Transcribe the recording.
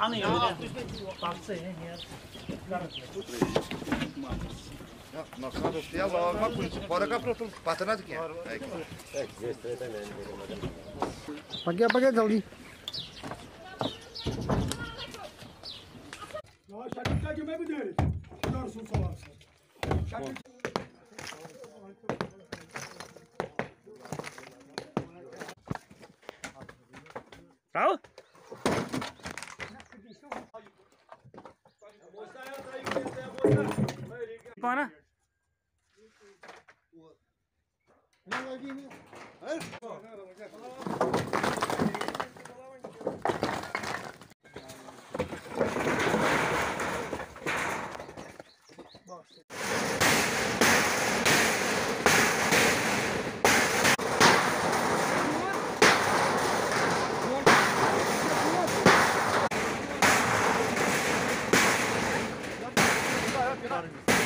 Ah, não, não, não, aí, nós vamos vestir não, mas por isso, bora cá para outro pata nada aqui. É que vestir também. Já que cadê mesmo dele? Agora sou falar. Tá? कौन பாருங்கள்